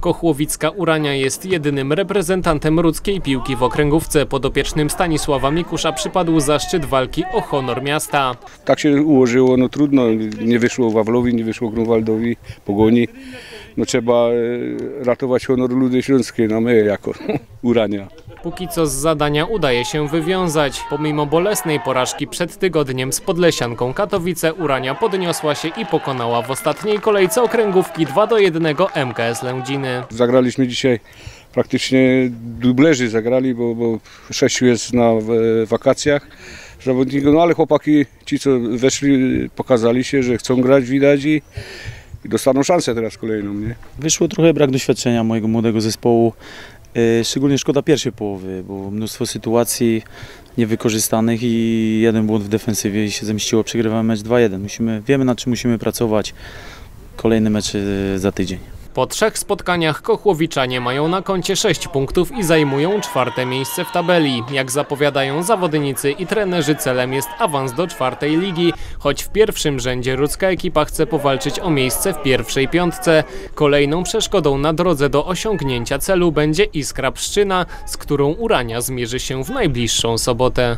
Kochłowicka Urania jest jedynym reprezentantem ludzkiej piłki w okręgówce. Podopiecznym Stanisława Mikusza przypadł zaszczyt walki o honor miasta. tak się ułożyło, no trudno, nie wyszło Wawlowi, nie wyszło Grunwaldowi, Pogoni. No trzeba e, ratować honor Ludy Śląskiej, no my jako Urania. Póki co z zadania udaje się wywiązać. Pomimo bolesnej porażki przed tygodniem z Podlesianką Katowice Urania podniosła się i pokonała w ostatniej kolejce okręgówki 2 do 1 MKS Lędziny. Zagraliśmy dzisiaj praktycznie dublerzy zagrali, bo, bo sześciu jest na wakacjach zawodników, no ale chłopaki, ci co weszli, pokazali się, że chcą grać, widać i, i dostaną szansę teraz kolejną, nie? Wyszło trochę brak doświadczenia mojego młodego zespołu. E, Szczególnie szkoda pierwszej połowy, bo mnóstwo sytuacji niewykorzystanych i jeden błąd w defensywie i się zemściło. Przegrywamy mecz 2-1. Musimy, wiemy nad czym musimy pracować. Kolejny mecz e, za tydzień. Po trzech spotkaniach Kochłowiczanie mają na koncie 6 punktów i zajmują czwarte miejsce w tabeli. Jak zapowiadają zawodnicy i trenerzy celem jest awans do czwartej ligi, choć w pierwszym rzędzie ludzka ekipa chce powalczyć o miejsce w pierwszej piątce. Kolejną przeszkodą na drodze do osiągnięcia celu będzie Iskra Pszczyna, z którą Urania zmierzy się w najbliższą sobotę.